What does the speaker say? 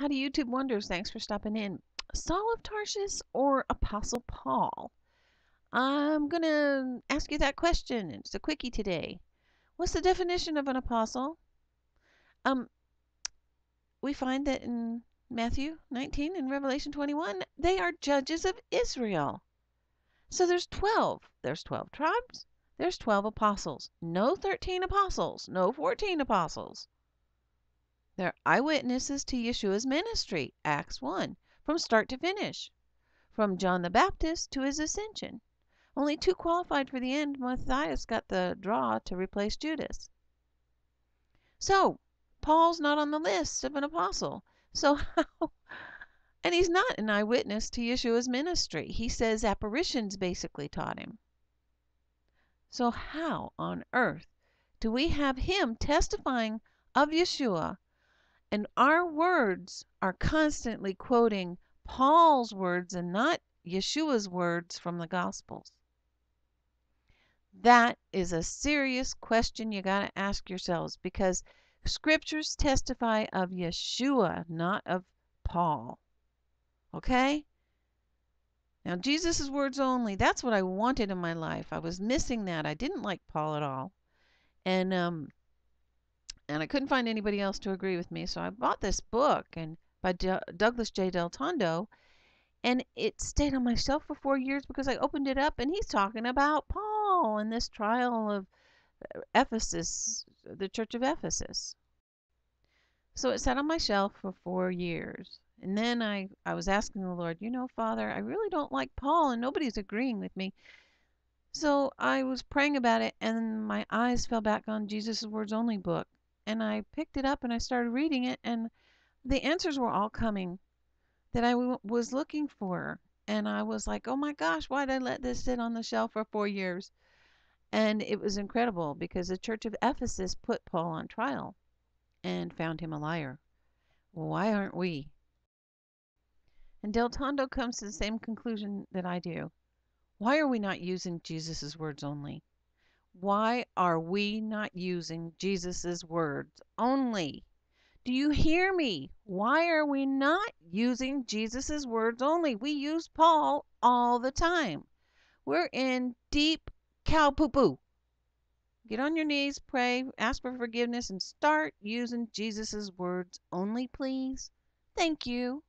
Howdy, YouTube Wonders. Thanks for stopping in. Saul of Tarsus or Apostle Paul? I'm going to ask you that question. It's a quickie today. What's the definition of an apostle? Um, we find that in Matthew 19 and Revelation 21, they are judges of Israel. So there's 12. There's 12 tribes. There's 12 apostles. No 13 apostles. No 14 apostles. They're eyewitnesses to Yeshua's ministry, Acts 1, from start to finish, from John the Baptist to his ascension. Only two qualified for the end. Matthias got the draw to replace Judas. So, Paul's not on the list of an apostle. So how? And he's not an eyewitness to Yeshua's ministry. He says apparitions basically taught him. So how on earth do we have him testifying of Yeshua and our words are constantly quoting Paul's words and not Yeshua's words from the Gospels? That is a serious question you got to ask yourselves because scriptures testify of Yeshua, not of Paul. Okay? Now, Jesus' words only, that's what I wanted in my life. I was missing that. I didn't like Paul at all. And um, and I couldn't find anybody else to agree with me, so I bought this book and by D- Douglas J. Del Tondo, and it stayed on my shelf for four years because I opened it up and he's talking about Paul and this trial of uh, Ephesus, the Church of Ephesus. So it sat on my shelf for four years. And then I, I was asking the Lord, you know, Father, I really don't like Paul and nobody's agreeing with me. So I was praying about it and my eyes fell back on Jesus' Words Only book and I picked it up and I started reading it, and the answers were all coming that I w- was looking for. And I was like, oh my gosh, why did I let this sit on the shelf for four years? And it was incredible because the church of Ephesus put Paul on trial and found him a liar. Why aren't we? And Del Tondo comes to the same conclusion that I do. Why are we not using Jesus' words only? Why are we not using Jesus' words only? Do you hear me? Why are we not using Jesus' words only? We use Paul all the time. We're in deep cow poo poo. Get on your knees, pray, ask for forgiveness, and start using Jesus' words only, please. Thank you.